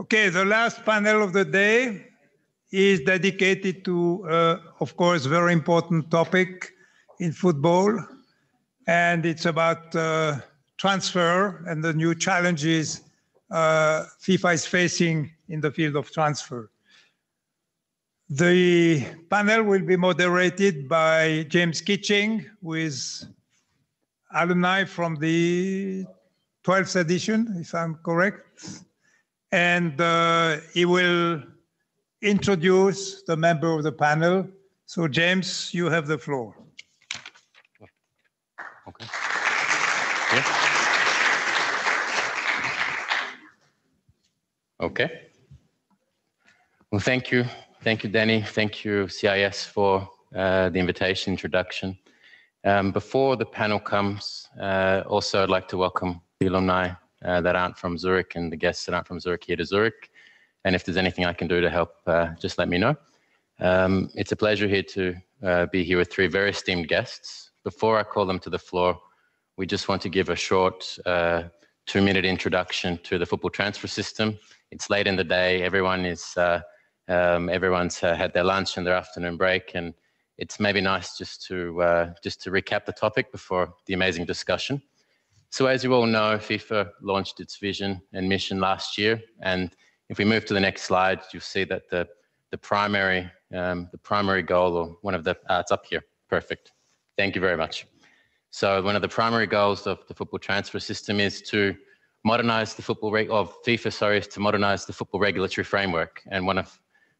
Okay, the last panel of the day is dedicated to, uh, of course, very important topic in football, and it's about uh, transfer and the new challenges uh, FIFA is facing in the field of transfer. The panel will be moderated by James Kitching, who is alumni from the 12th edition, if I'm correct. And uh, he will introduce the member of the panel. So James, you have the floor. Okay. Yeah. Okay. Well, thank you. Thank you, Danny. Thank you, CIES, for uh, the invitation, introduction. Um, before the panel comes, uh, also I'd like to welcome the alumni uh, that aren't from Zurich and the guests that aren't from Zurich here to Zurich. And if there's anything I can do to help, uh, just let me know. Um, it's a pleasure here to uh, be here with three very esteemed guests. Before I call them to the floor, we just want to give a short uh, two minute introduction to the football transfer system it's late in the day. Everyone is uh, um, everyone's had their lunch and their afternoon break, and it's maybe nice just to just to recap the topic before the amazing discussion. So, as you all know, FIFA launched its vision and mission last year, and if we move to the next slide, you'll see that the the primary um, the primary goal, or one of the uh, it's up here. Perfect. Thank you very much. So, one of the primary goals of the football transfer system is to modernize the football of FIFA, sorry, is to modernize the football regulatory framework, and one of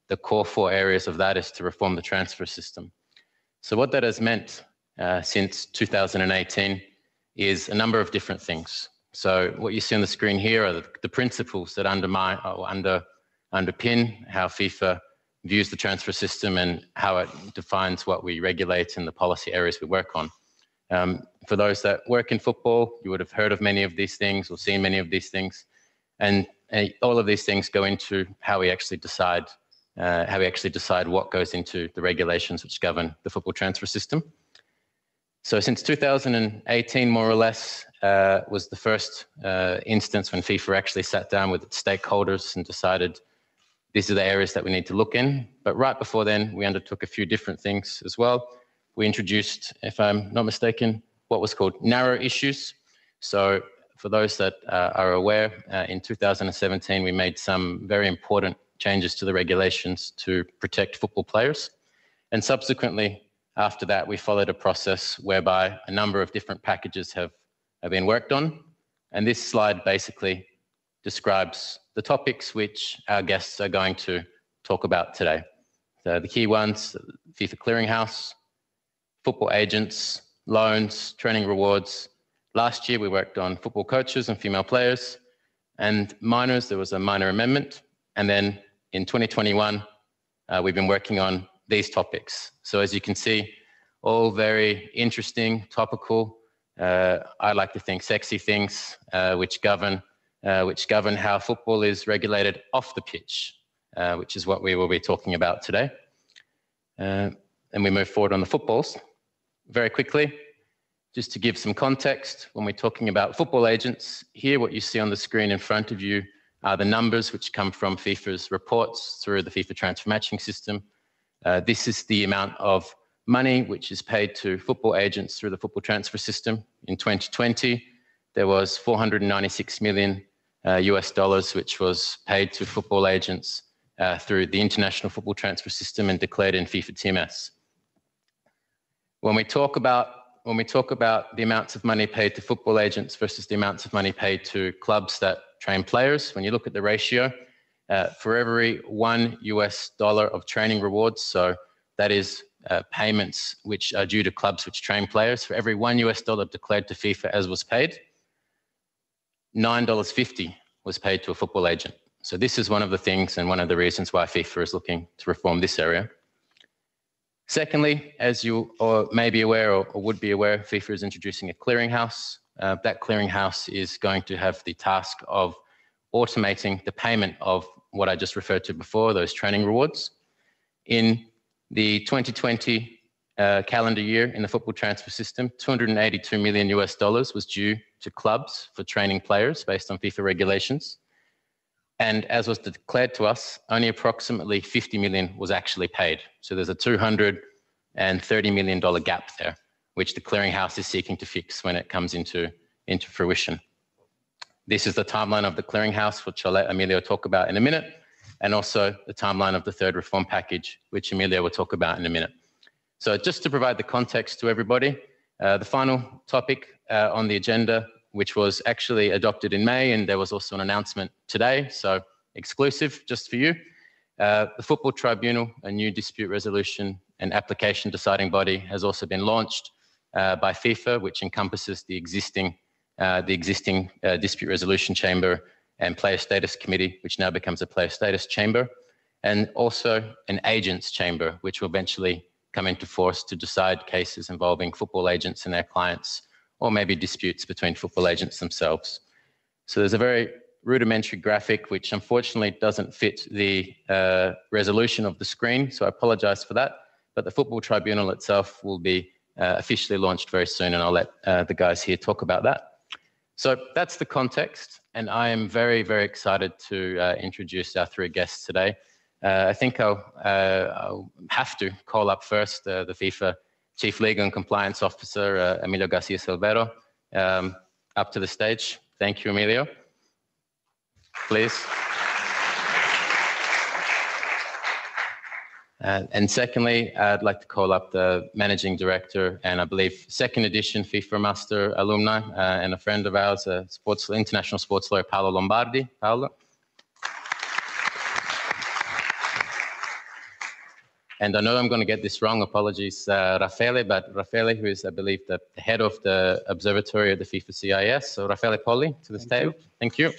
the core four areas of that is to reform the transfer system. So what that has meant uh, since 2018 is a number of different things. So what you see on the screen here are the, the principles that undermine or under underpin how FIFA views the transfer system and how it defines what we regulate and the policy areas we work on. Um, for those that work in football, you would have heard of many of these things or seen many of these things. And, and all of these things go into how we actually decide uh, how we actually decide what goes into the regulations which govern the football transfer system. So since 2018, more or less, uh, was the first uh, instance when FIFA actually sat down with its stakeholders and decided these are the areas that we need to look in. But right before then, we undertook a few different things as well we introduced, if I'm not mistaken, what was called narrow issues. So for those that uh, are aware, uh, in 2017, we made some very important changes to the regulations to protect football players. And subsequently, after that, we followed a process whereby a number of different packages have, have been worked on. And this slide basically describes the topics which our guests are going to talk about today. So the key ones, FIFA Clearinghouse, football agents, loans, training rewards. Last year, we worked on football coaches and female players. And minors, there was a minor amendment. And then in 2021, uh, we've been working on these topics. So as you can see, all very interesting, topical, uh, I like to think sexy things, uh, which govern uh, which govern how football is regulated off the pitch, uh, which is what we will be talking about today. Uh, and we move forward on the footballs very quickly, just to give some context, when we're talking about football agents, here what you see on the screen in front of you are the numbers which come from FIFA's reports through the FIFA transfer matching system. Uh, this is the amount of money which is paid to football agents through the football transfer system. In 2020, there was 496 million uh, US dollars which was paid to football agents uh, through the international football transfer system and declared in FIFA TMS. When we talk about when we talk about the amounts of money paid to football agents versus the amounts of money paid to clubs that train players, when you look at the ratio, uh, for every one US dollar of training rewards, so that is uh, payments which are due to clubs which train players, for every one US dollar declared to FIFA as was paid, $9.50 was paid to a football agent. So this is one of the things and one of the reasons why FIFA is looking to reform this area. Secondly, as you or may be aware or, or would be aware, FIFA is introducing a clearinghouse. Uh, that clearinghouse is going to have the task of automating the payment of what I just referred to before, those training rewards. In the 2020 uh, calendar year in the football transfer system, 282 million US dollars was due to clubs for training players based on FIFA regulations. And as was declared to us, only approximately 50 million was actually paid. So there's a 230 million dollar gap there, which the clearinghouse is seeking to fix when it comes into, into fruition. This is the timeline of the clearinghouse, which I'll let Emilio talk about in a minute, and also the timeline of the third reform package, which Emilio will talk about in a minute. So just to provide the context to everybody, uh, the final topic uh, on the agenda, which was actually adopted in May, and there was also an announcement today, so exclusive just for you. Uh, the Football Tribunal, a new dispute resolution and application deciding body, has also been launched uh, by FIFA, which encompasses the existing uh, the existing uh, dispute resolution chamber and player status committee, which now becomes a player status chamber, and also an agents chamber, which will eventually come into force to decide cases involving football agents and their clients, or maybe disputes between football agents themselves. So there's a very rudimentary graphic, which unfortunately doesn't fit the uh, resolution of the screen, so I apologize for that. But the Football Tribunal itself will be uh, officially launched very soon, and I'll let uh, the guys here talk about that. So that's the context, and I am very, very excited to uh, introduce our three guests today. Uh, I think I'll, uh, I'll, have to call up first uh, the FIFA Chief Legal and Compliance Officer, uh, Emilio Garcia Silvero, um, up to the stage. Thank you, Emilio. Please. Uh, and secondly, I'd like to call up the managing director and I believe second edition FIFA Master alumni uh, and a friend of ours, uh, sports, international sports lawyer Paolo Lombardi. Paolo. And I know I'm going to get this wrong. Apologies, uh, Raffaele, but Raffaele, who is, I believe, the head of the observatory of the FIFA CIES. So Raffaele Poli, to the Thank stage. You. Thank you.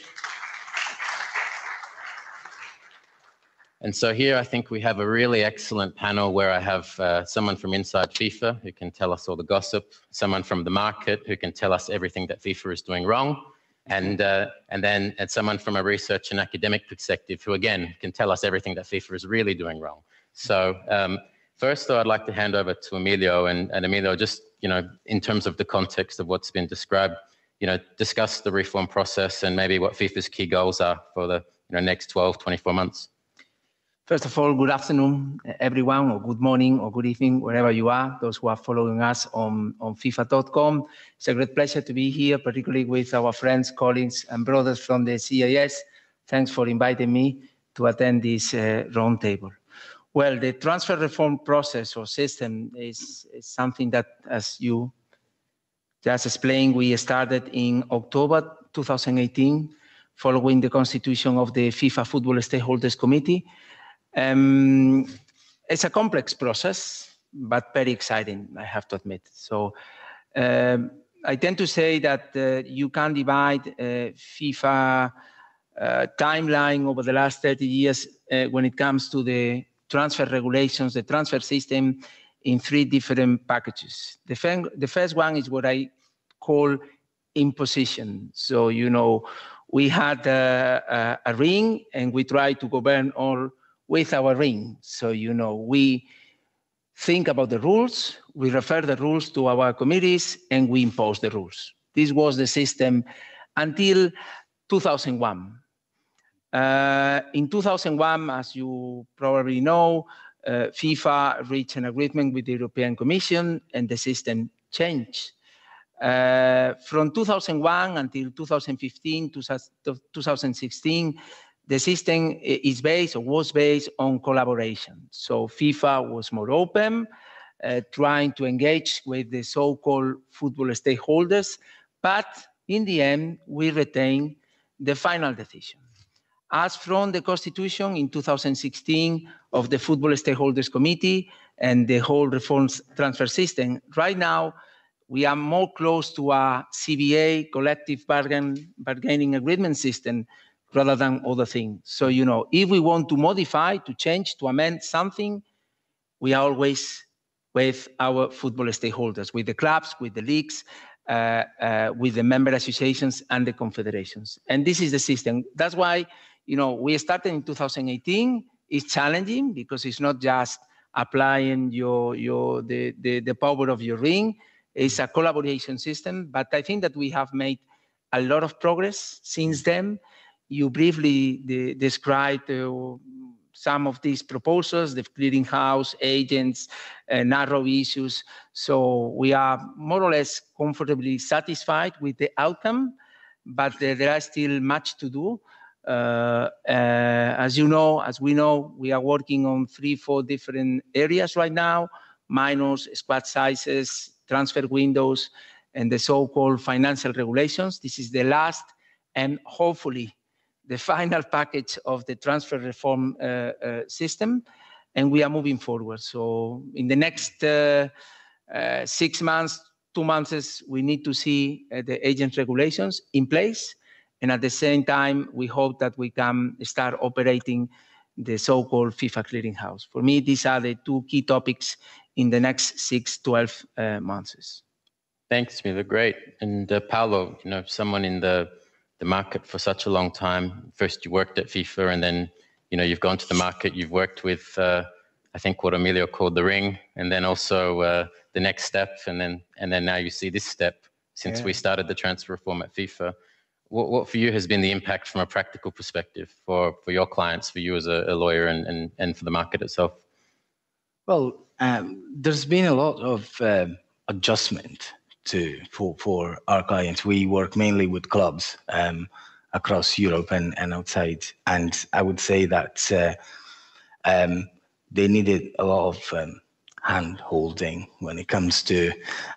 And so here I think we have a really excellent panel where I have uh, someone from inside FIFA who can tell us all the gossip, someone from the market who can tell us everything that FIFA is doing wrong, and, uh, and then and someone from a research and academic perspective who again can tell us everything that FIFA is really doing wrong. So um, first though, I'd like to hand over to Emilio and, and Emilio, just, you know, in terms of the context of what's been described, you know, discuss the reform process and maybe what FIFA's key goals are for the you know, next 12, 24 months. First of all, good afternoon, everyone, or good morning, or good evening, wherever you are, those who are following us on, on FIFA.com. It's a great pleasure to be here, particularly with our friends, colleagues, and brothers from the CIES. Thanks for inviting me to attend this uh, roundtable. Well, the transfer reform process or system is, is something that, as you just explained, we started in October 2018, following the constitution of the FIFA Football Stakeholders Committee, um, it's a complex process, but very exciting, I have to admit. So um, I tend to say that uh, you can divide uh, FIFA uh, timeline over the last 30 years uh, when it comes to the transfer regulations, the transfer system in three different packages. The, the first one is what I call imposition. So, you know, we had a, a, a ring and we tried to govern all with our ring. So, you know, we think about the rules, we refer the rules to our committees, and we impose the rules. This was the system until 2001. Uh, in 2001, as you probably know, uh, FIFA reached an agreement with the European Commission and the system changed. Uh, from 2001 until 2015, 2016, the system is based or was based on collaboration. So FIFA was more open, uh, trying to engage with the so-called football stakeholders, but in the end, we retain the final decision. As from the constitution in 2016 of the Football Stakeholders Committee and the whole reforms transfer system, right now, we are more close to a CBA, collective bargain, bargaining agreement system, rather than other things. So, you know, if we want to modify, to change, to amend something, we are always with our football stakeholders, with the clubs, with the leagues, uh, uh, with the member associations and the confederations. And this is the system. That's why, you know, we started in 2018. It's challenging because it's not just applying your, your, the, the, the power of your ring. It's a collaboration system, but I think that we have made a lot of progress since then you briefly de described uh, some of these proposals, the clearinghouse, agents, uh, narrow issues. So we are more or less comfortably satisfied with the outcome, but uh, there are still much to do. Uh, uh, as you know, as we know, we are working on three, four different areas right now, minors, squad sizes, transfer windows, and the so-called financial regulations. This is the last and hopefully the final package of the transfer reform uh, uh, system, and we are moving forward. So in the next uh, six months, two months, we need to see the agent regulations in place. And at the same time, we hope that we can start operating the so-called FIFA clearinghouse. For me, these are the two key topics in the next six, 12 uh, months. Thanks, Mila. Great. And uh, Paolo, you know, someone in the, the market for such a long time. First, you worked at FIFA, and then, you know, you've gone to the market. You've worked with, uh, I think, what Emilio called the ring, and then also uh, the next step, and then and then now you see this step since yeah. we started the transfer reform at FIFA. What, what for you has been the impact from a practical perspective for, for your clients, for you as a, a lawyer, and, and, and for the market itself? Well, um, there's been a lot of um, adjustment to for for our clients. We work mainly with clubs um, across Europe and, and outside, and I would say that uh, um, they needed a lot of um, hand holding when it comes to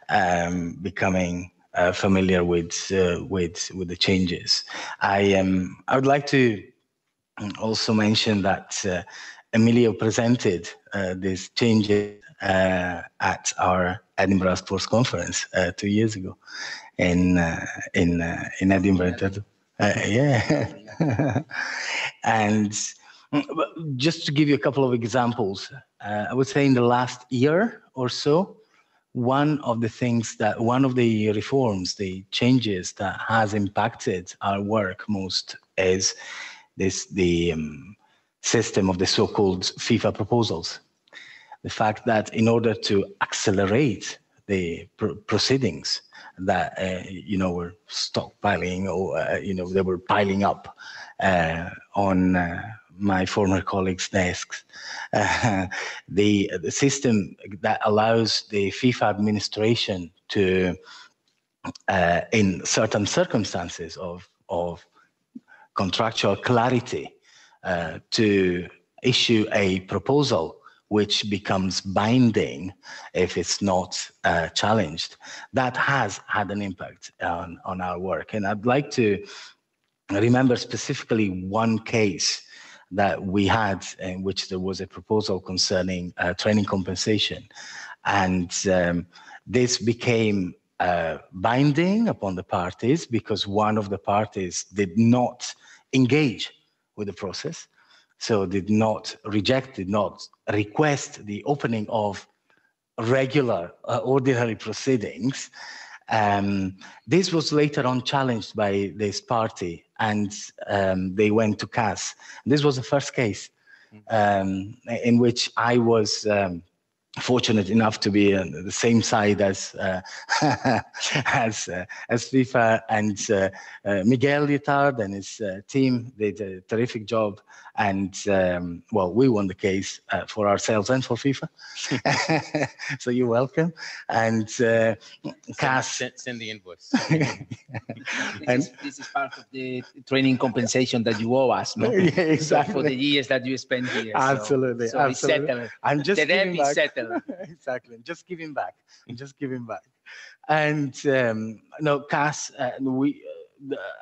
um, becoming uh, familiar with uh, with with the changes. I um I would like to also mention that uh, Emilio presented uh, these changes at our Edinburgh Sports Conference uh, two years ago in uh, in uh, in Edinburgh. yeah, and mm, just to give you a couple of examples, I would say in the last year or so, one of the things that one of the reforms, the changes that has impacted our work most is this the um, system of the so-called FIFA proposals. The fact that in order to accelerate the pr proceedings that uh, you know were stockpiling or uh, you know they were piling up uh, on uh, my former colleagues' desks, the the system that allows the FIFA administration to, uh, in certain circumstances of of contractual clarity, uh, to issue a proposal which becomes binding if it's not uh, challenged. That has had an impact on, on our work. And I'd like to remember specifically one case that we had in which there was a proposal concerning uh, training compensation. And um, this became uh, binding upon the parties because one of the parties did not engage with the process. So did not reject, did not request the opening of regular uh, ordinary proceedings. Um, this was later on challenged by this party and um, they went to CAS. This was the first case um, in which I was um, fortunate enough to be on the same side as uh, as uh, as FIFA and uh, uh Miguel Liétard and his uh, team did a terrific job and um, well we won the case uh, for ourselves and for FIFA so you're welcome and uh, CAS send, send, the invoice and this is, this is, part of the training compensation that you owe us no? yeah, exactly. for the years that you spent here absolutely so, so absolutely. I'm just the debt is settled exactly. Just giving back. Just giving back. And um, no, CAS, uh, we.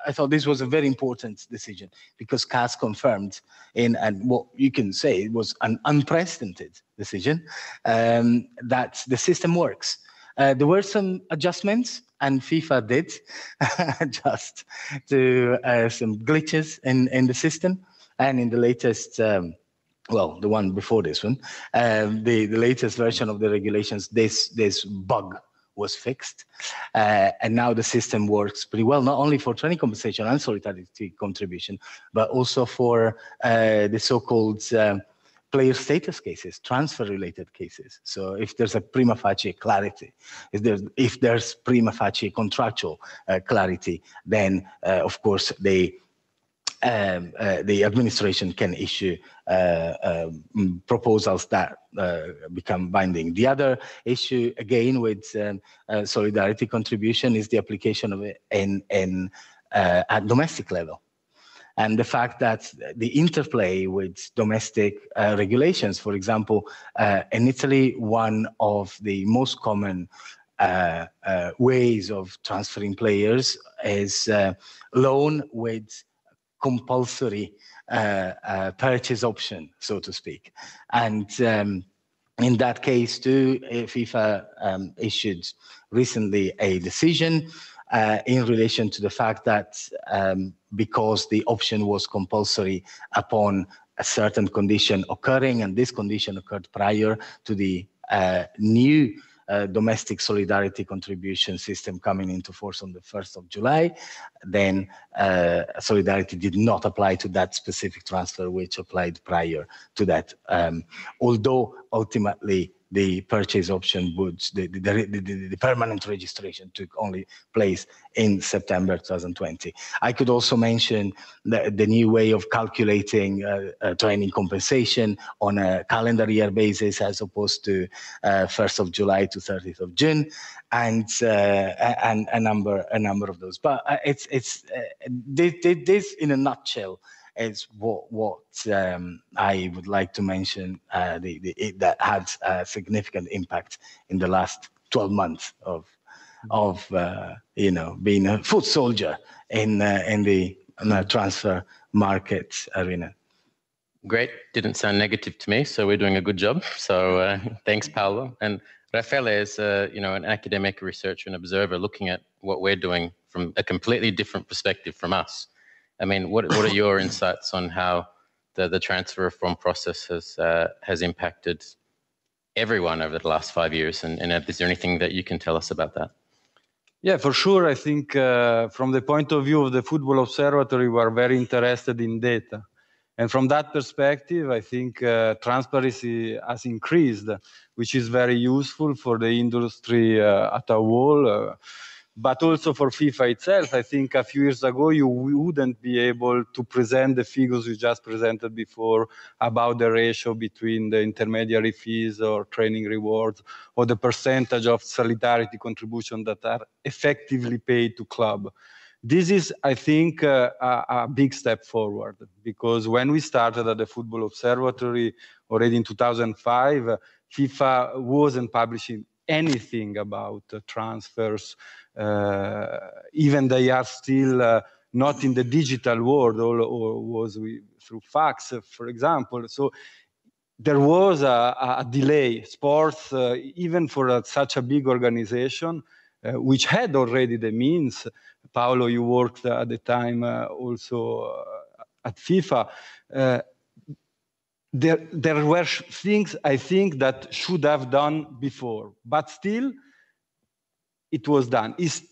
I thought this was a very important decision because CAS confirmed in, and what you can say it was an unprecedented decision, um, that the system works. Uh, there were some adjustments, and FIFA did adjust to uh, some glitches in, in the system. And in the latest um, well, the one before this one, um, the, the latest version of the regulations, this, this bug was fixed. Uh, and now the system works pretty well, not only for training compensation and solidarity contribution, but also for uh, the so-called uh, player status cases, transfer related cases. So if there's a prima facie clarity, if there's, if there's prima facie contractual uh, clarity, then uh, of course they um, uh, the administration can issue uh, um, proposals that uh, become binding. The other issue, again, with um, uh, solidarity contribution is the application of it in, in uh, at domestic level. And the fact that the interplay with domestic uh, regulations, for example, in Italy, one of the most common uh, uh, ways of transferring players is uh, loan with compulsory purchase option, so to speak. And um, in that case, too, FIFA um, issued recently a decision uh, in relation to the fact that um, because the option was compulsory upon a certain condition occurring, and this condition occurred prior to the uh, new domestic solidarity contribution system coming into force on the 1st of July, then uh, solidarity did not apply to that specific transfer, which applied prior to that. Um, although ultimately the purchase option would, the, the, the, the, permanent registration took only place in September 2020. I could also mention the, the new way of calculating uh, uh, training compensation on a calendar year basis as opposed to uh, 1st of July to 30th of June and, uh, and a number, a number of those. But uh, it's, it's uh, this, this in a nutshell is what what um, I would like to mention uh, the, the, that had a significant impact in the last 12 months of of uh, you know being a foot soldier in uh, in the, in transfer market arena. Great. Didn't sound negative to me, so we're doing a good job. So uh, thanks, Paolo. And Raffaele is, uh, you know, an academic researcher and observer looking at what we're doing from a completely different perspective from us. I mean, what what are your insights on how the, the transfer reform process has uh, has impacted everyone over the last five years? And, and, is there anything that you can tell us about that? Yeah, for sure. I think uh, from the point of view of the Football Observatory, we are very interested in data. And from that perspective, I think uh, transparency has increased, which is very useful for the industry uh, at a whole uh, but also for FIFA itself. I think a few years ago, you wouldn't be able to present the figures you just presented before about the ratio between the intermediary fees or training rewards or the percentage of solidarity contribution that are effectively paid to club. This is, I think, uh, a, a big step forward because when we started at the Football Observatory already in 2005, FIFA wasn't publishing anything about uh, transfers uh, even they are still uh, not in the digital world or, or was we, through fax, for example. So there was a, a delay. Sports, uh, even for a, such a big organization, uh, which had already the means. Paolo, you worked at the time uh, also uh, at FIFA. There, there were things I think that should have done before, but still it was done. Is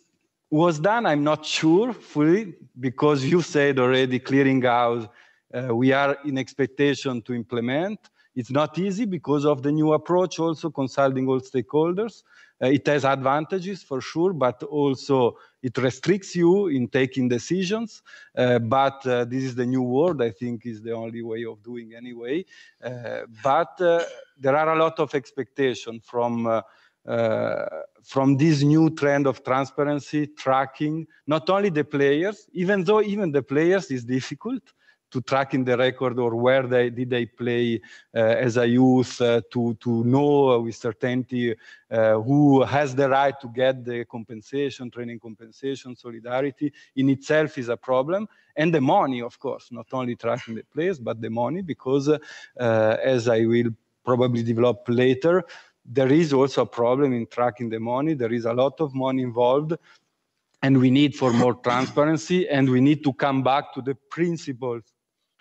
was done, I'm not sure fully, because you said already clearinghouse, uh, we are in expectation to implement. It's not easy because of the new approach, also consulting all stakeholders. Uh, it has advantages for sure, but also it restricts you in taking decisions. Uh, but uh, this is the new world, I think is the only way of doing anyway. Uh, but uh, there are a lot of expectation from uh, from this new trend of transparency, tracking, not only the players, even though even the players is difficult to tracking the record or where they did they play uh, as a youth uh, to to know with certainty uh, who has the right to get the compensation training compensation solidarity in itself is a problem and the money of course not only tracking the players but the money because uh, as i will probably develop later there is also a problem in tracking the money. There is a lot of money involved and we need for more transparency and we need to come back to the principles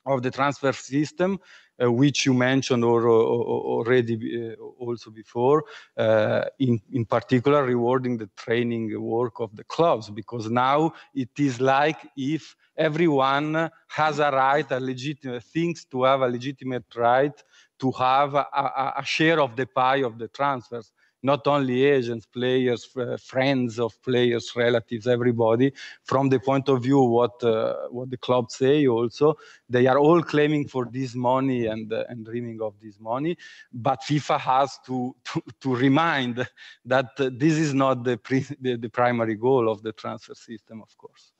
of the transfer system uh, which you mentioned or, or, already uh, also before, uh, in, in particular rewarding the training work of the clubs, because now it is like if everyone has a right, a legitimate, thinks to have a legitimate right to have a, a, a, share of the pie of the transfers. Not only agents, players, uh, friends of players, relatives, everybody. From the point of view what uh, what the club say, also they are all claiming for this money and uh, and dreaming of this money. But FIFA has to to, to remind that uh, this is not the, the, the primary goal of the transfer system, of course.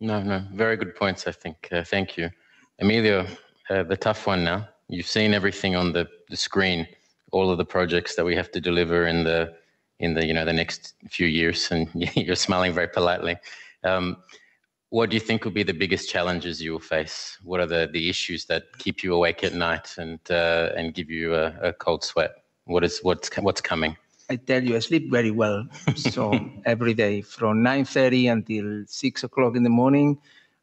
No, no, very good points. I think. Uh, thank you, Emilio. the tough one now. You've seen everything on the, the screen all of the projects that we have to deliver in the in the you know the next few years, and you're smiling very politely. Um, what do you think will be the biggest challenges you will face? What are the, the issues that keep you awake at night and uh, and give you a, a, cold sweat? What is what's what's coming? I tell you, I sleep very well. So every day from 9:30 until six o'clock in the morning,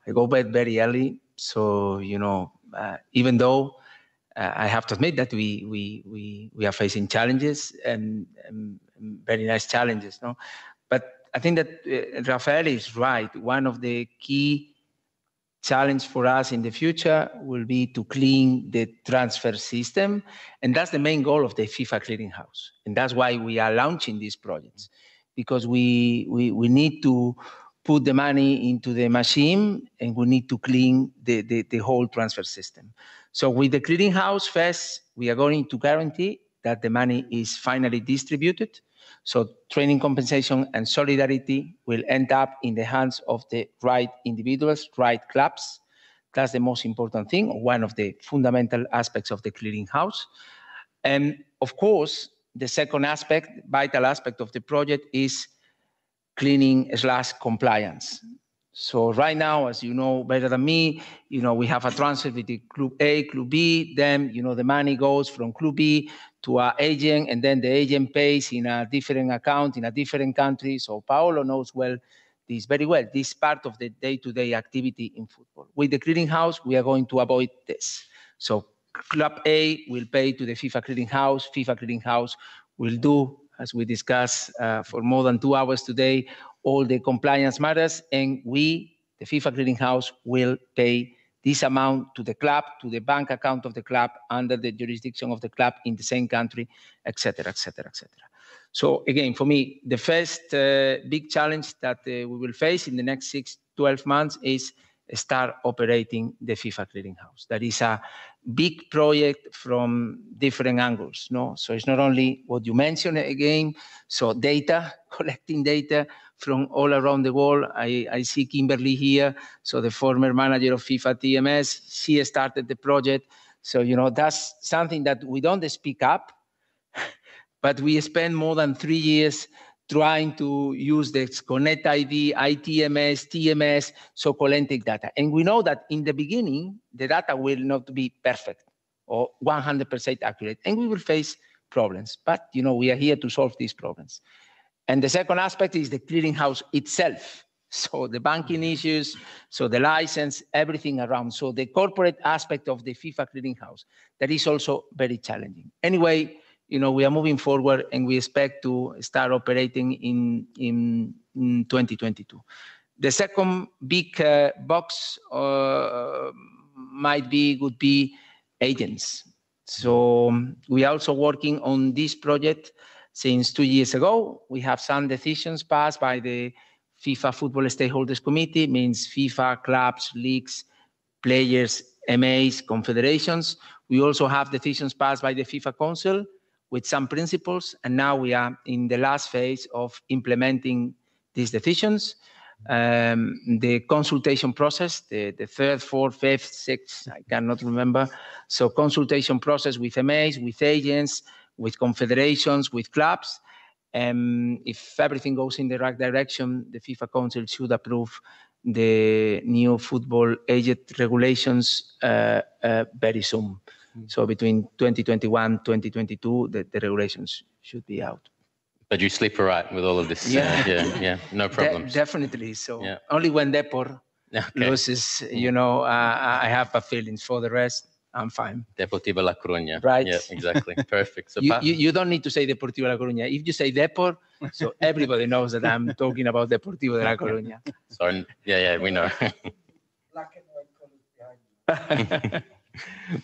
I go bed very early. So you know, uh, even though uh, I have to admit that we we we we are facing challenges and, and very nice challenges, no. But I think that uh, Rafael is right. One of the key challenge for us in the future will be to clean the transfer system, and that's the main goal of the FIFA clearinghouse, and that's why we are launching these projects, because we we we need to put the money into the machine and we need to clean the, the, the whole transfer system. So with the clearinghouse first, we are going to guarantee that the money is finally distributed. So training compensation and solidarity will end up in the hands of the right individuals, right clubs. That's the most important thing, one of the fundamental aspects of the clearinghouse. And of course, the second aspect, vital aspect of the project is cleaning slash compliance. So right now, as you know better than me, you know, we have a transfer between Club A, Club B, then, you know, the money goes from Club B to our agent, and then the agent pays in a different account in a different country. So Paolo knows well this very well. This part of the day-to-day -day activity in football. With the clearinghouse, we are going to avoid this. So Club A will pay to the FIFA clearinghouse. FIFA clearinghouse will do, as we discussed uh, for more than two hours today, all the compliance matters, and we, the FIFA clearinghouse, will pay this amount to the club, to the bank account of the club, under the jurisdiction of the club in the same country, etc., etc., etc. So again, for me, the first uh, big challenge that uh, we will face in the next six, 12 months is start operating the FIFA clearinghouse. That is a big project from different angles. No, so it's not only what you mentioned again. So data, collecting data, from all around the world. I, I see Kimberly here, so the former manager of FIFA TMS, she started the project. So, you know, that's something that we don't speak up, but we spend more than three years trying to use the Connect ID, ITMS, TMS, so collecting data. And we know that in the beginning, the data will not be perfect or 100% accurate, and we will face problems. But, you know, we are here to solve these problems. And the second aspect is the clearinghouse itself. So the banking mm-hmm. issues, so the license, everything around. So the corporate aspect of the FIFA clearinghouse, that is also very challenging. Anyway, you know, we are moving forward and we expect to start operating in, in, in 2022. The second big uh, box uh, might be, would be agents. So we are also working on this project since two years ago. We have some decisions passed by the FIFA Football Stakeholders Committee, means FIFA, clubs, leagues, players, MAs, confederations. We also have decisions passed by the FIFA Council with some principles, and now we are in the last phase of implementing these decisions. Um, the consultation process, the, the third, fourth, fifth, sixth, I cannot remember. So consultation process with MAs, with agents, with confederations, with clubs. Um, if everything goes in the right direction, the FIFA Council should approve the new football age regulations uh, uh, very soon. Mm. So between 2021, 2022, the, the, regulations should be out. But you sleep all right with all of this? Yeah, uh, yeah, yeah, no problems. De definitely. So yeah. only when Depor okay. loses, you know, uh, I have a feelings. For the rest, I'm fine. Deportivo La Coruña. Right. Yeah, exactly. Perfect. So you, you, you, don't need to say Deportivo La Coruña. If you say Depor, so everybody knows that I'm talking about Deportivo de La Coruña. Sorry. Yeah, yeah, we know. Black and white colors behind you.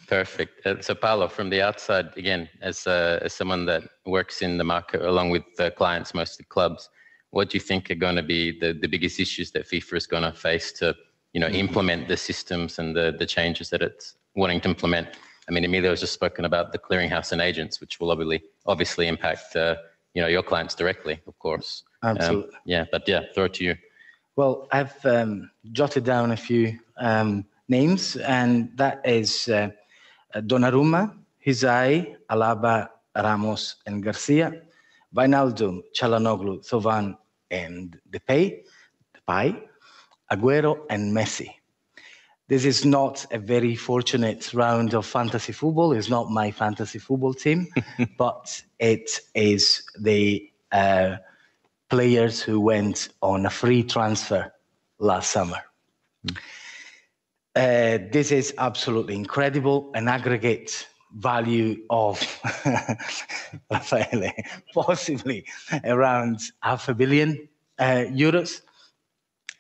Perfect. Uh, so, Paolo, from the outside, again, as uh, as someone that works in the market along with the clients, mostly clubs, what do you think are going to be the, the biggest issues that FIFA is going to face to, you know, implement the systems and the the changes that it's wanting to implement? I mean, Emilio has just spoken about the clearinghouse and agents, which will obviously obviously impact, uh, you know, your clients directly, of course. Um, Absolutely. yeah, but yeah, throw it to you. Well, I've um, jotted down a few um, names, and that is uh, Donnarumma, Hysaj, Alaba, Ramos, and Garcia, Wijnaldum, Calhanoglu, Thauvin, and Depay, Depay, Aguero, and Messi. This is not a very fortunate round of fantasy football. It's not my fantasy football team, but it is the uh, players who went on a free transfer last summer. Uh, this is absolutely incredible. An aggregate value of possibly around half a billion uh, euros.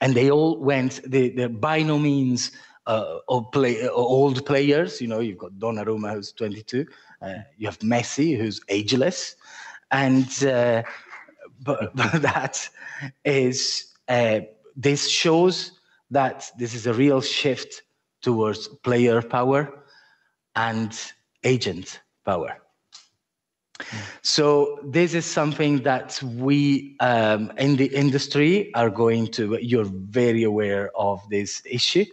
And they all went, they, they're by no means uh, old, play, old players. You know, you've got Donnarumma, who's 22. Uh, you have Messi, who's ageless. And uh, but, but that is, uh, this shows that this is a real shift towards player power and agent power. So this is something that we um, in the industry are going to. You're very aware of this issue,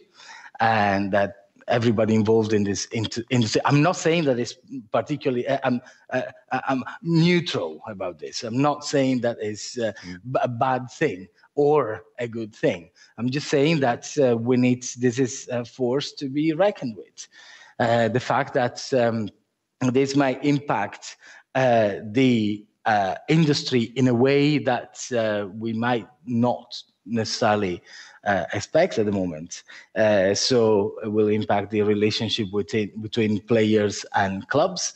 and that everybody involved in this industry. I'm not saying that it's particularly. Uh, I'm uh, I'm neutral about this. I'm not saying that it's uh, a bad thing or a good thing. I'm just saying that uh, we need this is a force to be reckoned with. Uh, the fact that um, this might impact uh, the uh, industry in a way that uh, we might not necessarily uh, expect at the moment. so it will impact the relationship between, between players and clubs,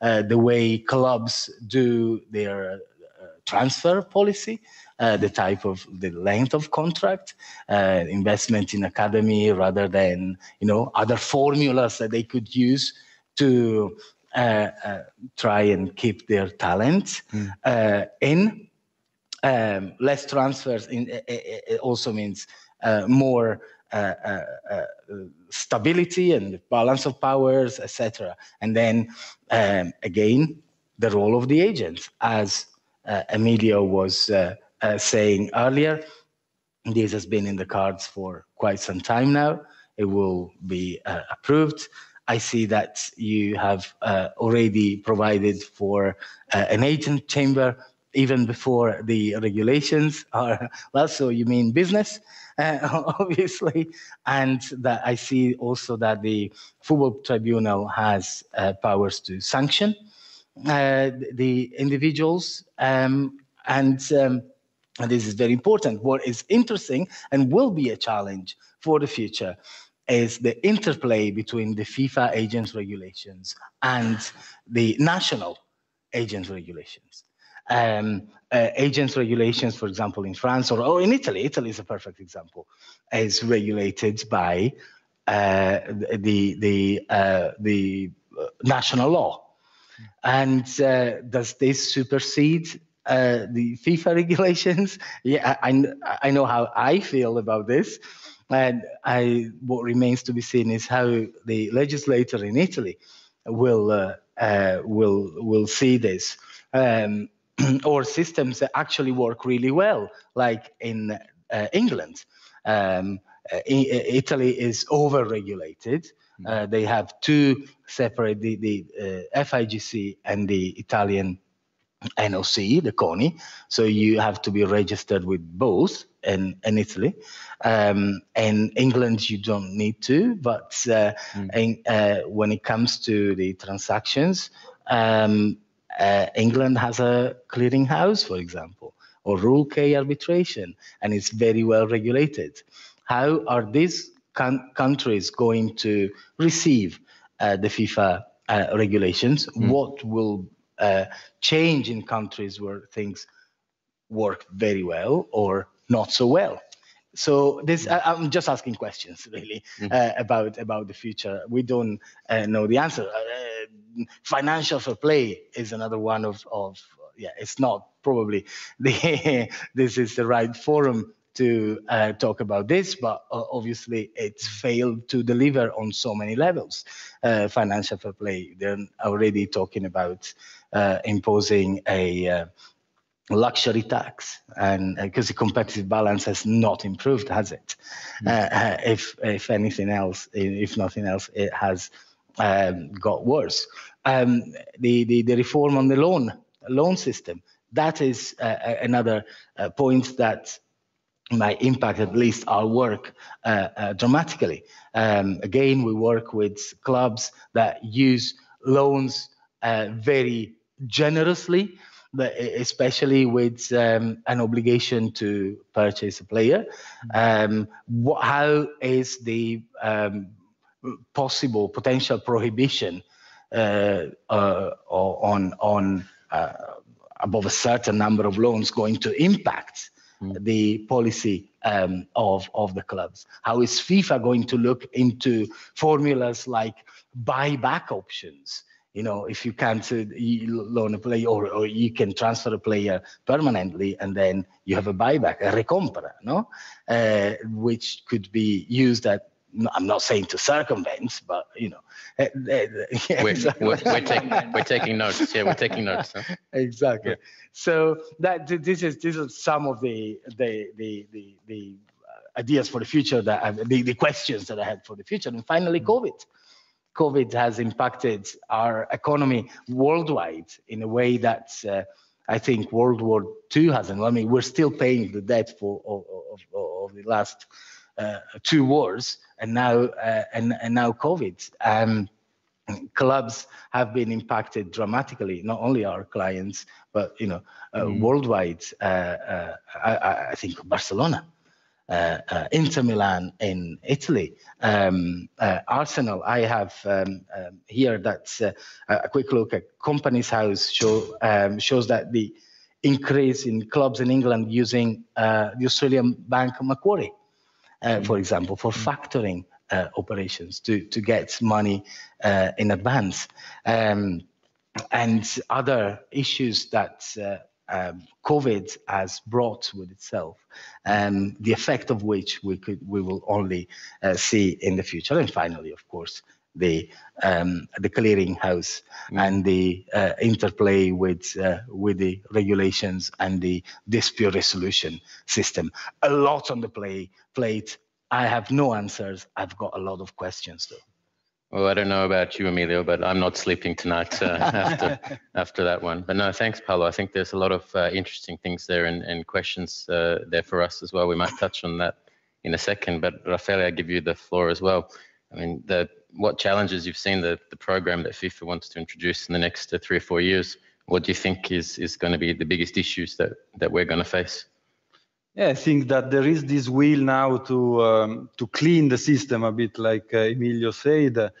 the way clubs do their transfer policy, uh, the type of the length of contract, uh, investment in academy rather than you know other formulas that they could use to uh, uh try and keep their talent mm. in. Um, less transfers in, it also means more stability and balance of powers, etc. And then um, again, the role of the agent, as uh, Emilio was uh, uh, saying earlier. This has been in the cards for quite some time now. It will be uh, approved. I see that you have uh, already provided for uh, an agent chamber even before the regulations are, well, so you mean business, uh, obviously. And that I see also that the Football Tribunal has uh, powers to sanction the individuals. Um, and um, and this is very important. What is interesting and will be a challenge for the future is the interplay between the FIFA agents regulations and the national agents regulations. Um, uh, agents regulations, for example, in France or, or in Italy, Italy is a perfect example, is regulated by uh, the the uh, the uh, national law. And uh, does this supersede uh, the FIFA regulations. Yeah, I, I know how I feel about this. And I, what remains to be seen is how the legislator in Italy will uh, uh, will will see this, um, or systems that actually work really well, like in uh, England. Um, uh, Italy is over-regulated. Hmm. Uh, they have two separate, the, the FIGC and the Italian NOC, the CONI. So you have to be registered with both in, in Italy. Um, in England, you don't need to, but uh, mm. in, uh, when it comes to the transactions, um, uh, England has a clearinghouse, for example, or Rule K arbitration, and it's very well regulated. How are these countries going to receive uh, the FIFA uh, regulations? Mm. What will uh, change in countries where things work very well or not so well. so this I, am just asking questions really mm. uh, about about the future. We don't uh, know the answer. Uh, financial fair play is another one of of yeah. It's not probably the this is the right forum to uh, talk about this, but uh, obviously it's failed to deliver on so many levels. Uh, financial fair play. They're already talking about imposing a luxury tax and because uh, the competitive balance has not improved has it mm. uh, if if anything else if nothing else it has um, got worse um, the, the the reform on the loan loan system that is uh, another uh, point that might impact at least our work uh, uh, dramatically um, again we work with clubs that use loans very generously especially with um, an obligation to purchase a player. Um, what, how is the um, possible potential prohibition uh, uh, on on uh, above a certain number of loans going to impact. The policy um, of of the clubs? How is FIFA going to look into formulas like buyback options? you know, if you can't uh, loan a player or, or you can transfer a player permanently and then you have a buyback, a recompra, no? Uh, which could be used at I'm not saying to circumvent, but you know, uh, uh, we're, we're, we're, take, we're, taking notes. Yeah, we're taking notes. Huh? Exactly. Yeah. So that this is this is some of the the the the, the ideas for the future that I, the the questions that I had for the future, and finally, mm -hmm. COVID. COVID has impacted our economy worldwide in a way that uh, I think World War II hasn't. I mean, we're still paying the debt for of, of, of the last uh, two wars, and now uh, and and now COVID. Um, clubs have been impacted dramatically. Not only our clients, but you know, mm. worldwide. Uh, uh, I, I think Barcelona uh, uh, Inter Milan in Italy, um, uh, Arsenal. I have um, um, here that's uh, a quick look at Companies House show um, shows that the increase in clubs in England using uh, the Australian bank Macquarie, mm. for example, for mm. factoring operations to to get money in advance. Um, and other issues that um, COVID has brought with itself, um, the effect of which we could we will only uh, see in the future. And finally, of course, the um, the clearinghouse mm. and the uh, interplay with uh, with the regulations and the dispute resolution system. A lot on the play plate. I have no answers. I've got a lot of questions though. Well, I don't know about you, Emilio, but I'm not sleeping tonight uh, after after that one. But no, thanks, Paolo. I think there's a lot of uh, interesting things there and, and questions uh, there for us as well. We might touch on that in a second. But Rafael, I give you the floor as well. I mean, the, what challenges you've seen the, the program that FIFA wants to introduce in the next uh, three or four years? What do you think is, is going to be the biggest issues that, that we're going to face? Yeah, I think that there is this will now to um, to clean the system a bit, like uh, Emilio said,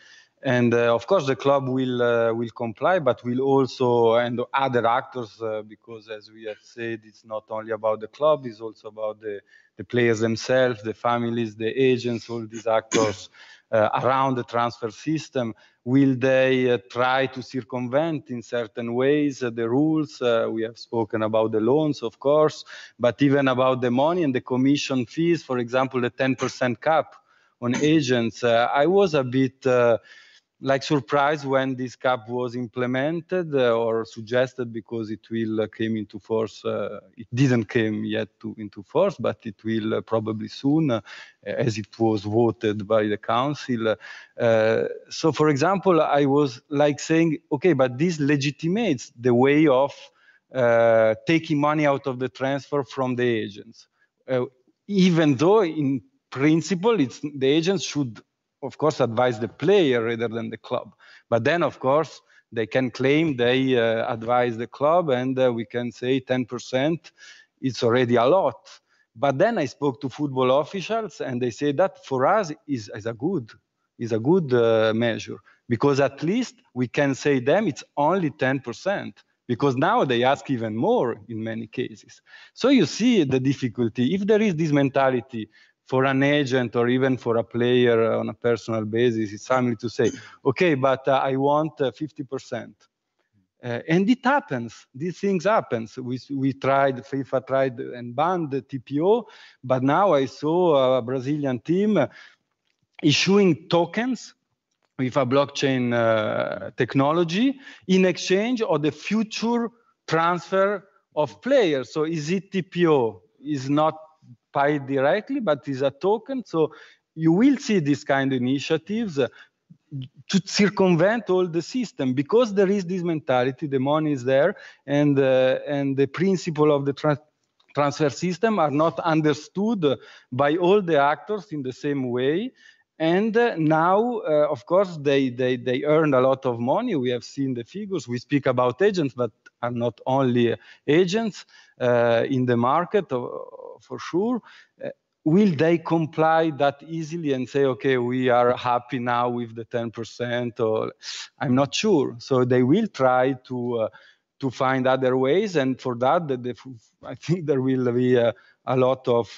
and uh, of course the club will uh, will comply, but will also and other actors uh, because as we have said, it's not only about the club, it's also about the the players themselves, the families, the agents, all these actors around the transfer system? Will they uh, try to circumvent in certain ways uh, the rules? we have spoken about the loans, of course, but even about the money and the commission fees, for example, the 10% cap on agents. I was a bit like surprised when this cap was implemented uh, or suggested because it will uh, came into force. Uh, it didn't came yet to, into force, but it will uh, probably soon, uh, as it was voted by the council. Uh, so, for example, I was like saying, okay, but this legitimates the way of taking money out of the transfer from the agents, even though in principle, it's the agents should of course, advise the player rather than the club. But then, of course, they can claim they uh, advise the club, and uh, we can say 10%. It's already a lot. But then I spoke to football officials, and they say that for us is, is a good is a good uh, measure because at least we can say them it's only 10%. because now they ask even more in many cases. So you see the difficulty. If there is this mentality for an agent or even for a player on a personal basis, it's family to say, okay, but uh, I want uh, 50%. Uh, and it happens. These things happens. We, we tried, FIFA tried and banned the TPO, but now I saw a Brazilian team issuing tokens with a blockchain uh, technology in exchange of the future transfer of players. So is it TPO? Is not paid directly, but is a token. So you will see these kind of initiatives to circumvent all the system because there is this mentality, the money is there, and uh, and the principle of the tra transfer system are not understood by all the actors in the same way. And uh, now, uh, of course, they, they, they earn a lot of money. We have seen the figures. We speak about agents, but are not only agents uh, in the market, for sure. Uh, will they comply that easily and say, okay, we are happy now with the 10%? Or I'm not sure. So they will try to uh, to find other ways, and for that, the, the, I think there will be a, a lot of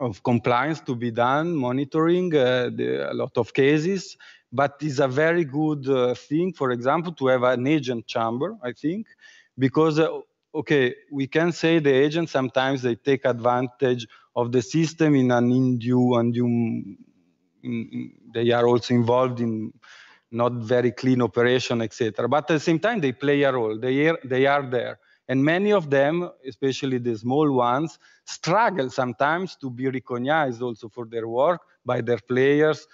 of compliance to be done, monitoring uh, the, a lot of cases, but it's a very good uh, thing, for example, to have an agent chamber, I think, because, uh, okay, we can say the agents sometimes they take advantage of the system in an undue, undue, in, in, they are also involved in not very clean operation, etc. But at the same time, they play a role, they are, they are there. And many of them, especially the small ones, struggle sometimes to be recognized also for their work by their players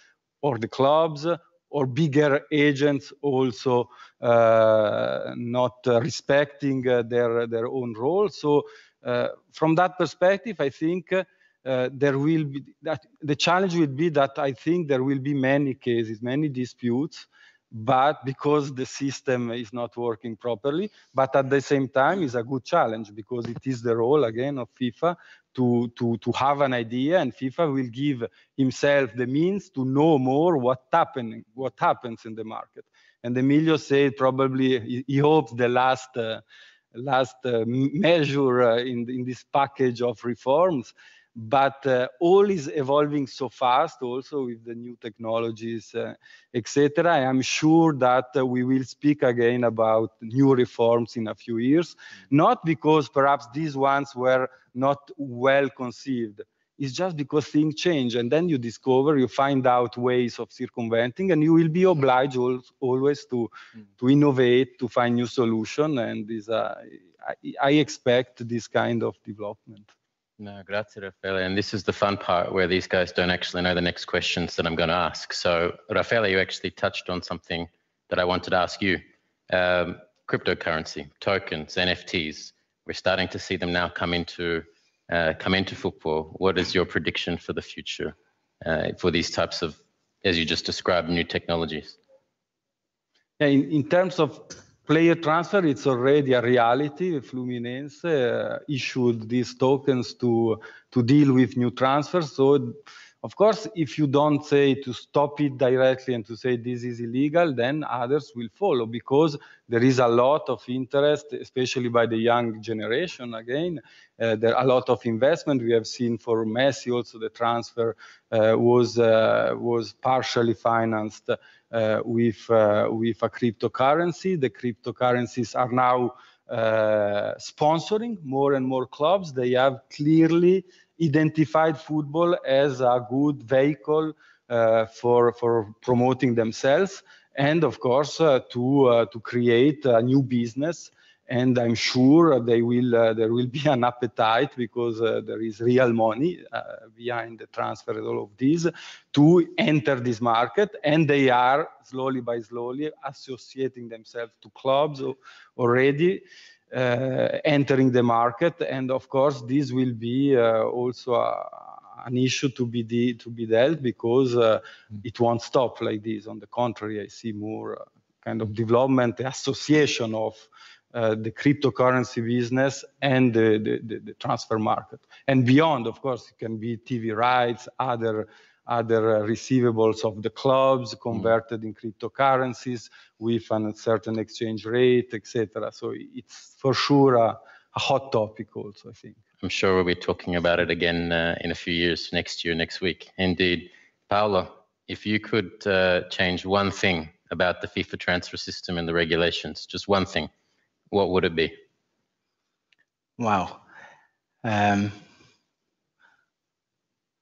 or the clubs or bigger agents also uh, not uh, respecting uh, their, their own role. So uh, from that perspective, I think uh, there will be that the challenge will be that I think there will be many cases, many disputes but because the system is not working properly. But at the same time, it's a good challenge because it is the role again of FIFA to, to, to have an idea and FIFA will give himself the means to know more what happening, what happens in the market. And Emilio said probably he, he hopes the last uh, last uh, measure uh, in, in this package of reforms but uh, all is evolving so fast also with the new technologies uh, etc i am sure that uh, we will speak again about new reforms in a few years. Not because perhaps these ones were not well conceived. It's just because things change and then you discover you find out ways of circumventing and you will be obliged always to mm. to innovate to find new solution and this uh, I, I expect this kind of development no, grazie, Raffaele. And this is the fun part where these guys don't actually know the next questions that I'm going to ask. So, Raffaele, you actually touched on something that I wanted to ask you. Um, cryptocurrency, tokens, NFTs. We're starting to see them now come into uh, come into football. What is your prediction for the future uh, for these types of, as you just described, new technologies? Yeah, in, in terms of player transfer, it's already a reality. Fluminense uh, issued these tokens to, to deal with new transfers. So, of course, if you don't say to stop it directly and to say this is illegal, then others will follow because there is a lot of interest, especially by the young generation. Again, uh, there are a lot of investment. We have seen for Messi also the transfer uh, was uh, was partially financed with, uh, with a cryptocurrency. The cryptocurrencies are now uh, sponsoring more and more clubs. They have clearly identified football as a good vehicle uh, for for promoting themselves and of course uh, to uh, to create a new business and I'm sure they will uh, there will be an appetite because uh, there is real money uh, behind the transfer and all of this to enter this market, and they are slowly by slowly associating themselves to clubs already. Uh, entering the market, and of course, this will be uh, also a, an issue to be de- to be dealt because uh, mm. it won't stop like this. On the contrary, I see more kind of development, association of uh, the cryptocurrency business and the, the, the, transfer market. And beyond, of course, it can be TV rights, other, other receivables of the clubs converted in cryptocurrencies with a certain exchange rate, etc. So it's for sure a, a, hot topic also, I think. I'm sure we'll be talking about it again uh, in a few years, next year, next week. Indeed. Paolo, if you could uh, change one thing about the FIFA transfer system and the regulations, just one thing, what would it be? Wow. Um,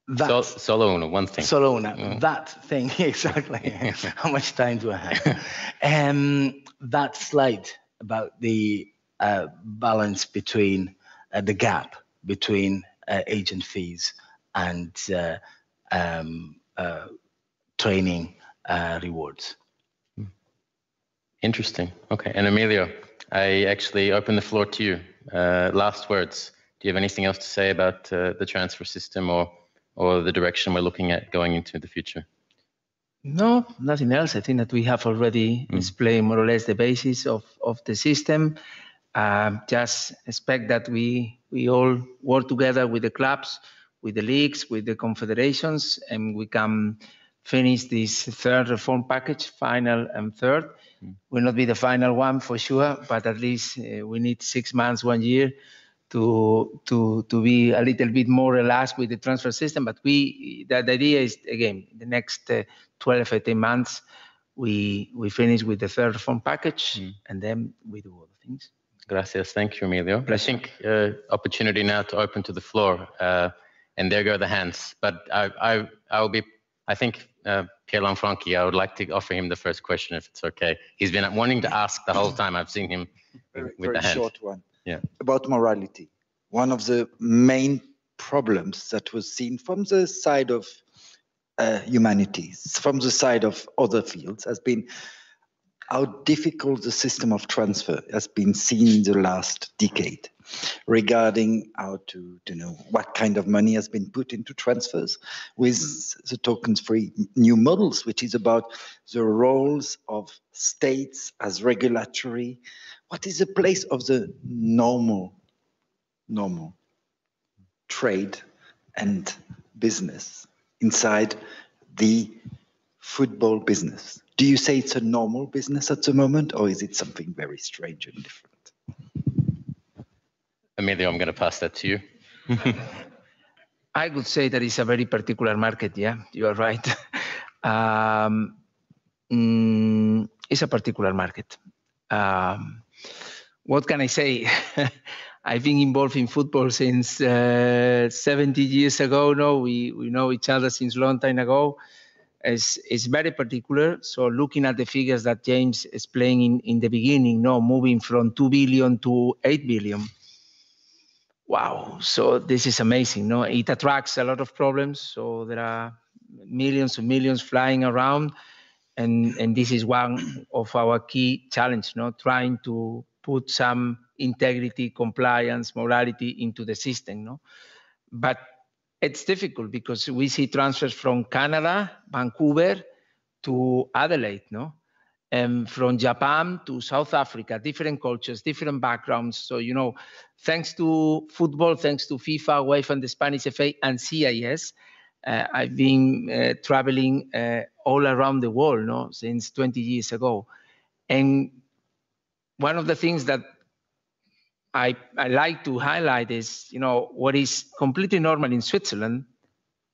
that, so, solo uno, one thing. Solo una, mm. that thing, exactly. How much time do I have? um, that slide about the uh, balance between uh, the gap between uh, agent fees and uh, um, uh, training uh, rewards. Interesting. Okay. And Emilio, I actually open the floor to you. last words. Do you have anything else to say about the transfer system or or the direction we're looking at going into the future? No, nothing else. I think that we have already mm. explained more or less the basis of, of the system. Um, just expect that we we all work together with the clubs, with the leagues, with the confederations, and we can finish this third reform package, final and third. Mm. Will not be the final one for sure, but at least uh, we need six months, one year to to to be a little bit more relaxed with the transfer system. But we the, the idea is again the next uh, 12, 18 months we we finish with the third reform package mm. and then we do other things. Gracias. Thank you, Emilio. I think uh, opportunity now to open to the floor. Uh, and there go the hands. But I, I, I will be, I think, uh, Pierre Lanfranchi, I would like to offer him the first question if it's okay. He's been wanting to ask the whole time. I've seen him very, with very the hand. short one yeah. about morality. One of the main problems that was seen from the side of uh, humanities, from the side of other fields, has been how difficult the system of transfer has been seen in the last decade regarding how to, to know what kind of money has been put into transfers with the tokens free new models, which is about the roles of states as regulatory what is the place of the normal, normal trade and business inside the football business? Do you say it's a normal business at the moment, or is it something very strange and different? Emilio, I'm going to pass that to you. I would say that it's a very particular market. Yeah, you are right. um, mm, it's a particular market. Um, what can I say? I've been involved in football since uh, 70 years ago. No, we, we know each other since a long time ago. It's, it's very particular. So looking at the figures that James explained in, in the beginning, no, moving from 2 billion to 8 billion. Wow. So this is amazing. No, it attracts a lot of problems. So there are millions and millions flying around and and this is one of our key challenge no trying to put some integrity compliance morality into the system no but it's difficult because we see transfers from canada vancouver to adelaide no and from japan to south africa different cultures different backgrounds so you know thanks to football thanks to fifa uefa and the spanish fa and CIES uh, I've been uh, traveling uh, all around the world no, since 20 years ago. And one of the things that I, I like to highlight is, you know, what is completely normal in Switzerland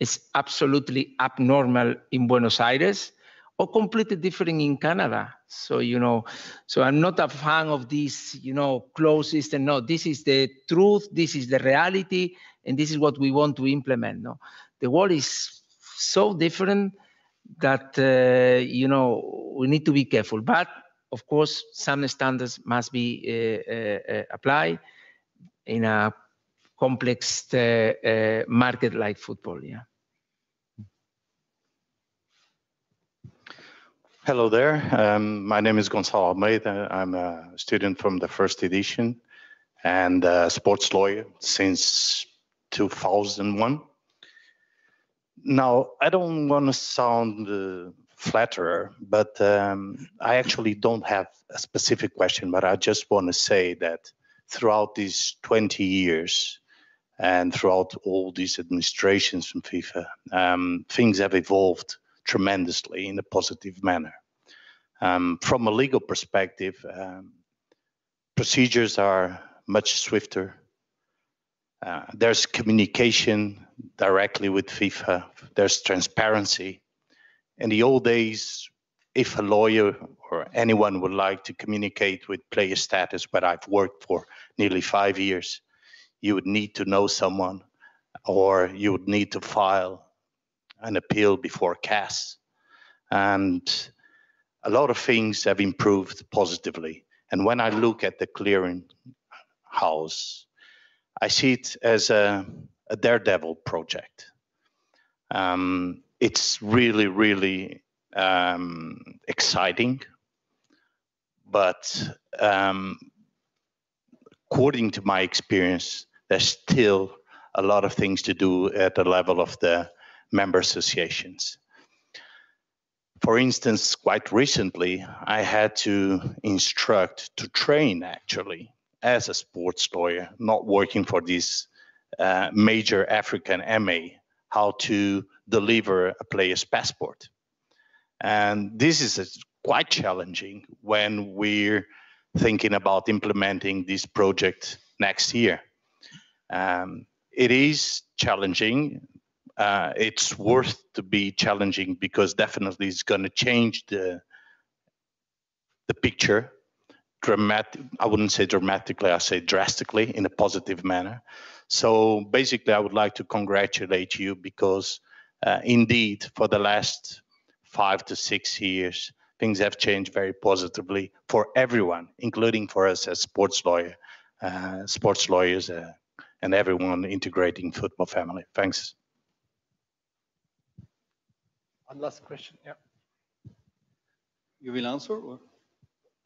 is absolutely abnormal in Buenos Aires or completely different in Canada. So, you know, so I'm not a fan of this, you know, closed system. No, this is the truth, this is the reality, and this is what we want to implement. No, the world is so different that uh, you know we need to be careful. But of course, some standards must be uh, uh, uh applied in a complex uh, uh, market like football. Yeah. Hello there. Um, my name is Gonzalo Almeida. I'm a student from the first edition and a sports lawyer since 2001. Now, I don't want to sound uh, flatterer, but um, I actually don't have a specific question, but I just want to say that throughout these 20 years, and throughout all these administrations from FIFA, um, things have evolved tremendously in a positive manner. Um, from a legal perspective, um, procedures are much swifter. Uh, there's communication directly with FIFA. There's transparency. In the old days, if a lawyer or anyone would like to communicate with player status, but I've worked for nearly five years, you would need to know someone or you would need to file an appeal before CAS. And a lot of things have improved positively. And when I look at the clearing house, I see it as a, a daredevil project. Um, it's really, really um, exciting, but um, according to my experience, there's still a lot of things to do at the level of the member associations. For instance, quite recently, I had to instruct, to train actually, as a sports lawyer, not working for this uh, major African MA, how to deliver a player's passport. And this is a, quite challenging when we're thinking about implementing this project next year. Um, it is challenging. Uh, it's worth to be challenging because definitely it's going to change the the picture dramatic i wouldn't say dramatically i say drastically in a positive manner so basically i would like to congratulate you because uh, indeed for the last five to six years, things have changed very positively for everyone, including for us as sports lawyer, uh, sports lawyers, uh, and everyone integrating football family. Thanks. One last question. Yeah. You will answer or?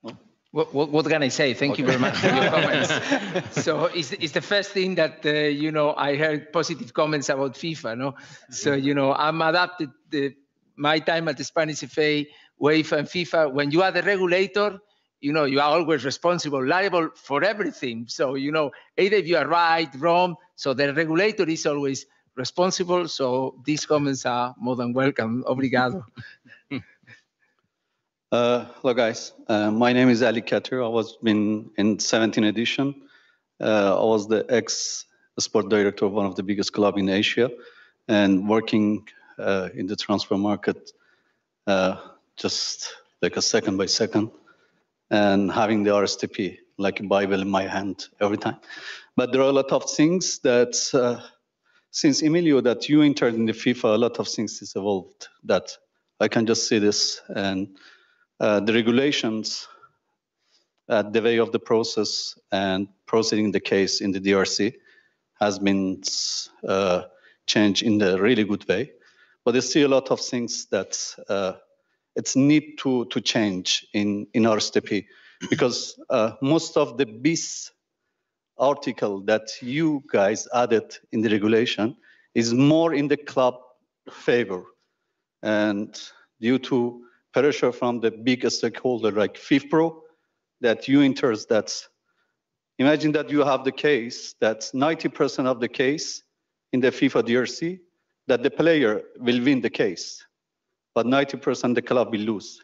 No? What, what, what, can I say? Thank okay. you very much for your comments. so it's, it's the first thing that, uh, you know, I heard positive comments about FIFA, no? So, you know, I'm adapted the my time at the Spanish FA, UEFA, and FIFA, when you are the regulator, you know, you are always responsible, liable for everything. So, you know, either you are right, wrong. So the regulator is always responsible. So these comments are more than welcome. Obrigado. Uh, hello, guys. Uh, my name is Ali Katir. I was been in 17 edition. Uh, I was the ex sport director of one of the biggest club in Asia and working uh, in the transfer market uh, just like a second by second and having the RSTP like a Bible in my hand every time. But there are a lot of things that uh, since Emilio that you entered in the FIFA, a lot of things has evolved that I can just see this. And uh, the regulations, uh, the way of the process and proceeding the case in the DRC has been uh, changed in a really good way. But there's still a lot of things that uh, it's need to to change in in RSTP because uh, most of the BIS article that you guys added in the regulation is more in the club favor and due to pressure from the big stakeholder like FIFPro that you enters that imagine that you have the case that 90% of the case in the FIFA DRC that the player will win the case, but 90% the club will lose.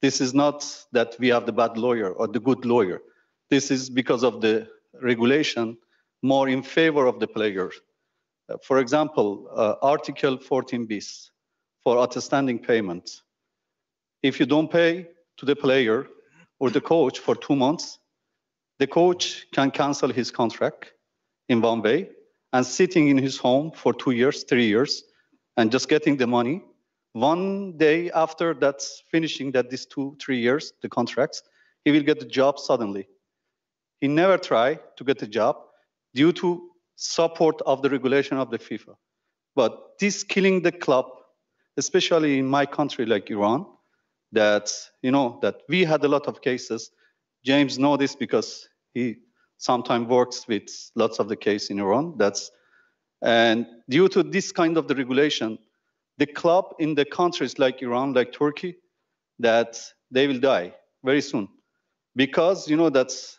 This is not that we have the bad lawyer or the good lawyer. This is because of the regulation more in favor of the player. Uh, for example, uh, Article 14 bis for outstanding payments. If you don't pay to the player or the coach for two months, the coach can cancel his contract in way and sitting in his home for two years, three years, and just getting the money. One day after that's finishing that these two, three years, the contracts, he will get the job suddenly. He never tried to get a job due to support of the regulation of the FIFA. But this killing the club, especially in my country like Iran, that you know that we had a lot of cases. James know this because he sometimes works with lots of the case in Iran. That's and due to this kind of the regulation, the club in the countries like Iran, like Turkey, that they will die very soon, because you know that's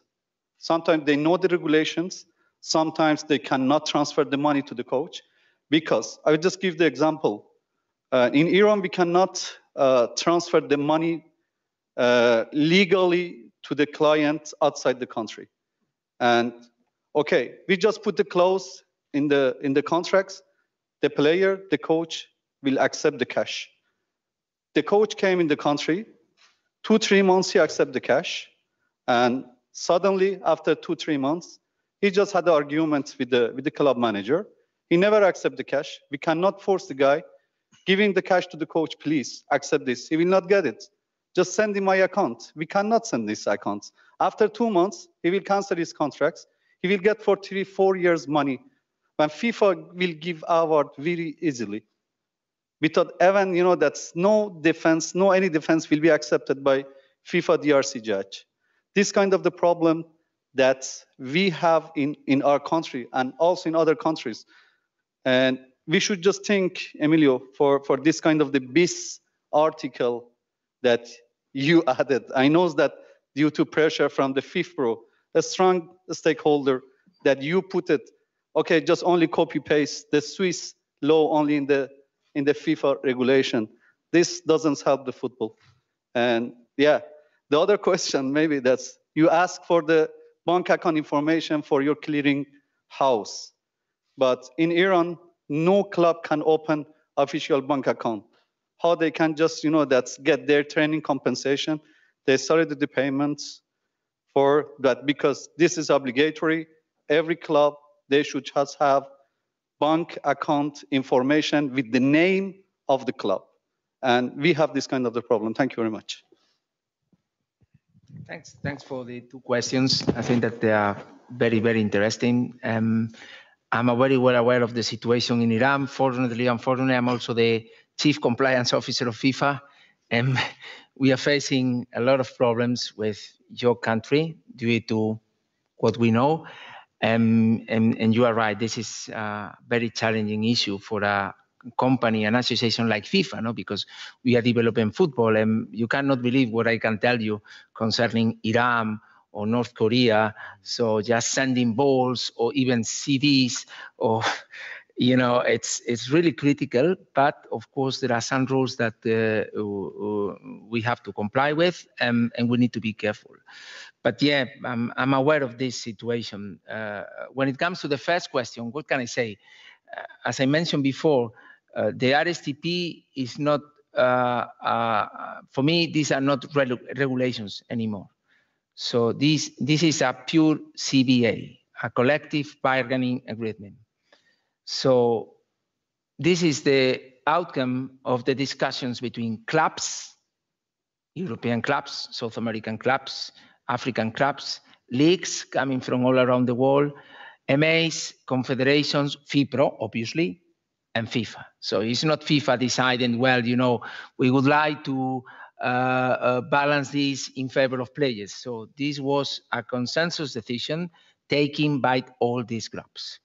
sometimes they know the regulations, Sometimes they cannot transfer the money to the coach because I will just give the example. Uh, in Iran, we cannot uh, transfer the money uh, legally to the client outside the country. And okay, we just put the clause in the in the contracts. The player, the coach will accept the cash. The coach came in the country. Two three months he accept the cash, and suddenly after two three months he just had arguments with the with the club manager. He never accept the cash. We cannot force the guy giving the cash to the coach. Please accept this. He will not get it. Just send him my account. We cannot send this account. After two months, he will cancel his contracts. He will get for three, four years money. When FIFA will give award very easily. Without even, you know, that's no defense, no any defense will be accepted by FIFA DRC judge. This kind of the problem that we have in, in our country and also in other countries. And we should just think, Emilio, for, for this kind of the BIS article that you added. I know that due to pressure from the FIFPro, a strong stakeholder, that you put it, okay, just only copy paste the Swiss law only in the in the FIFA regulation. This doesn't help the football. And yeah, the other question maybe that's you ask for the bank account information for your clearing house. But in Iran, no club can open official bank account how they can just, you know, that's get their training compensation. They started the payments for that because this is obligatory. Every club, they should just have bank account information with the name of the club. And we have this kind of the problem. Thank you very much. Thanks. Thanks for the two questions. I think that they are very, very interesting. Um, I'm very well aware of the situation in Iran. Fortunately, unfortunately, I'm also the chief compliance officer of FIFA, and we are facing a lot of problems with your country due to what we know. Um, and, and you are right, this is a very challenging issue for a company, an association like FIFA, no? because we are developing football, and you cannot believe what I can tell you concerning Iran or North Korea. So just sending balls or even CDs or you know it's it's really critical but of course there are some rules that uh, uh, we have to comply with and, and we need to be careful but yeah i'm, I'm aware of this situation uh, when it comes to the first question what can i say uh, as i mentioned before uh, the rstp is not uh, for me these are not regulations anymore. So this this is a pure cba a collective bargaining agreement. So this is the outcome of the discussions between clubs, European clubs, South American clubs, African clubs, leagues coming from all around the world, MAs, confederations, FIFPro, obviously, and FIFA. So it's not FIFA deciding, well, you know, we would like to uh, uh, balance this in favor of players. So this was a consensus decision taken by all these clubs.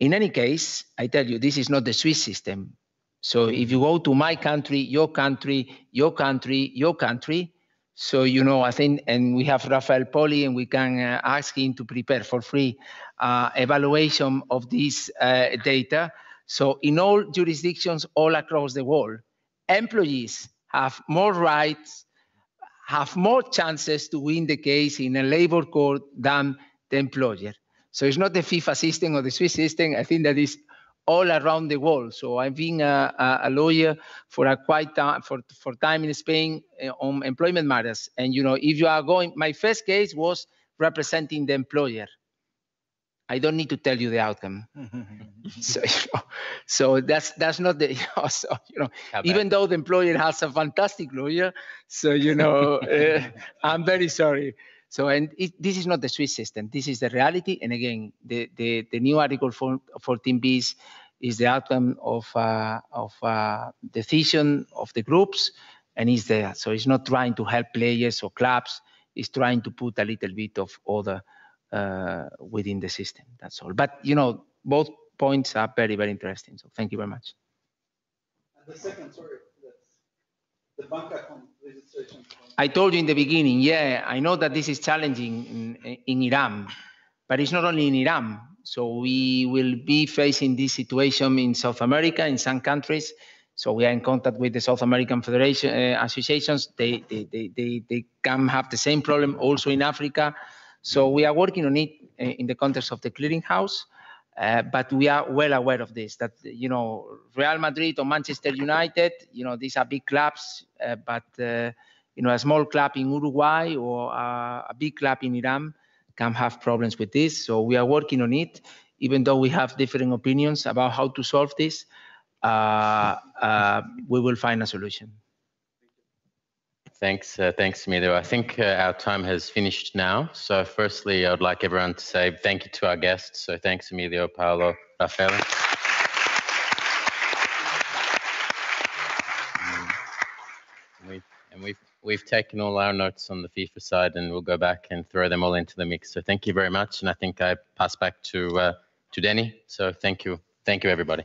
In any case, I tell you, this is not the Swiss system. So if you go to my country, your country, your country, your country, so you know, I think, and we have Rafael Poli, and we can uh, ask him to prepare for free uh, evaluation of this uh, data. So in all jurisdictions all across the world, employees have more rights, have more chances to win the case in a labor court than the employer. So it's not the FIFA system or the Swiss system. I think that is all around the world. So I've been a, a lawyer for a quite time, for, for time in Spain uh, on employment matters. And, you know, if you are going, my first case was representing the employer. I don't need to tell you the outcome. so, you know, so that's that's not the you know, so, you know even though the employer has a fantastic lawyer, so you know uh, I'm very sorry. So, and it, this is not the Swiss system. This is the reality. And again, the, the, the new Article 14 bis is the outcome of, uh, of uh, decision of the groups and is there. So it's not trying to help players or clubs. It's trying to put a little bit of order within the system. That's all. But, you know, both points are very, very interesting. So thank you very much. And the second, sorry, the bank account registration. I told you in the beginning, yeah, I know that this is challenging in, in Iran, but it's not only in Iran. So we will be facing this situation in South America, in some countries. So we are in contact with the South American Federation uh, associations. They, they, they, they, they can have the same problem also in Africa. So we are working on it uh, in the context of the clearinghouse. Uh, but we are well aware of this, that, you know, Real Madrid or Manchester United, you know, these are big clubs, uh, but, uh, you know, a small club in Uruguay or a big club in Iran can have problems with this. So we are working on it, even though we have different opinions about how to solve this. Uh, uh, we will find a solution. Thanks, uh, thanks, Emilio. I think uh, our time has finished now. So, firstly, I would like everyone to say thank you to our guests. So, thanks, Emilio, Paolo, Rafael. Mm. We've, and we've we've taken all our notes on the FIFA side, and we'll go back and throw them all into the mix. So, thank you very much. And I think I pass back to uh, to Denny. So, thank you, thank you, everybody.